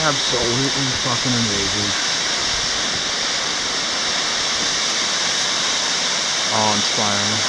absolutely fucking amazing. Oh, Awe inspiring.